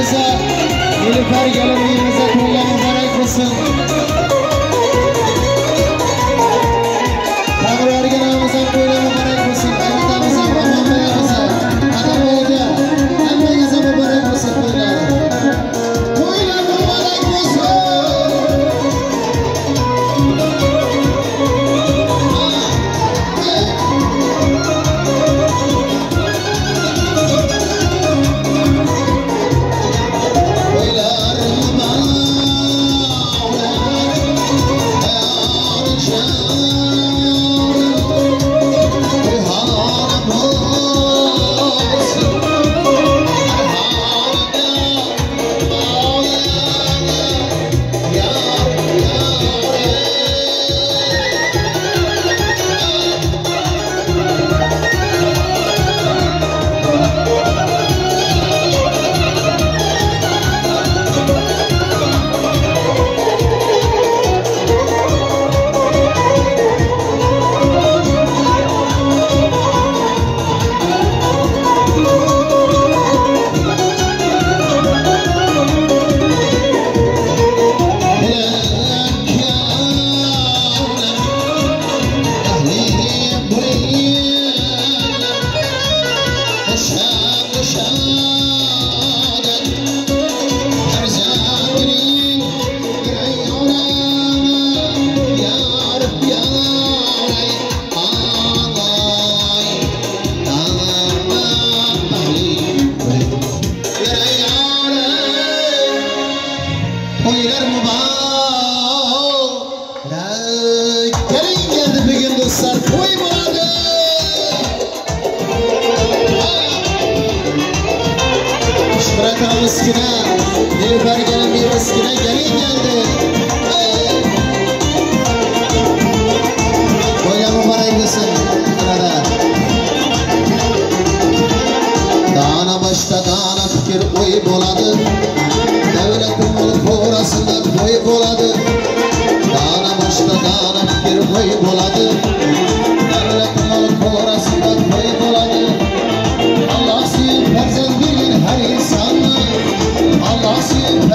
Nilüfer gelinliğimize kollarınızdan eklesin. Bırakalım eskine, Nilüfer gelin bir eskine gelin geldi. Böyle mübarek misin Ankara'da? Dağına başta dağına fikir oy boladı. Devletin olup orasında boy boladı. Dağına başta dağına fikir oy boladı.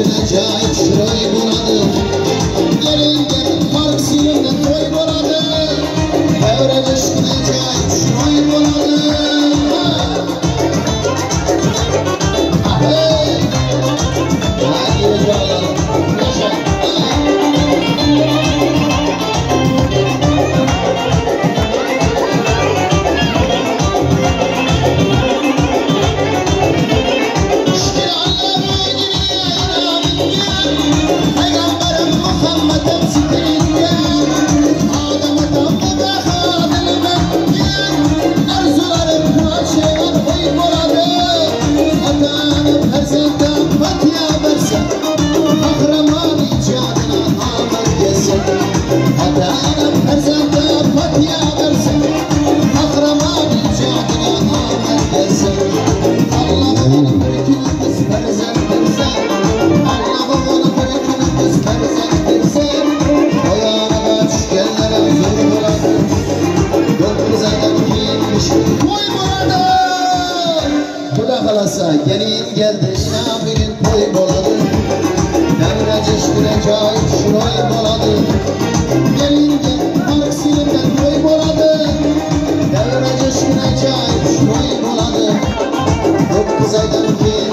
Acayip şurayı bunadım Göründüm park sinirden koy bana Gelin geldi gün toy boladı Devre acayip şuroy boladı Gelin geldi park silimden toy boladı Devre acayip şuroy boladı Dokuz aydan keyin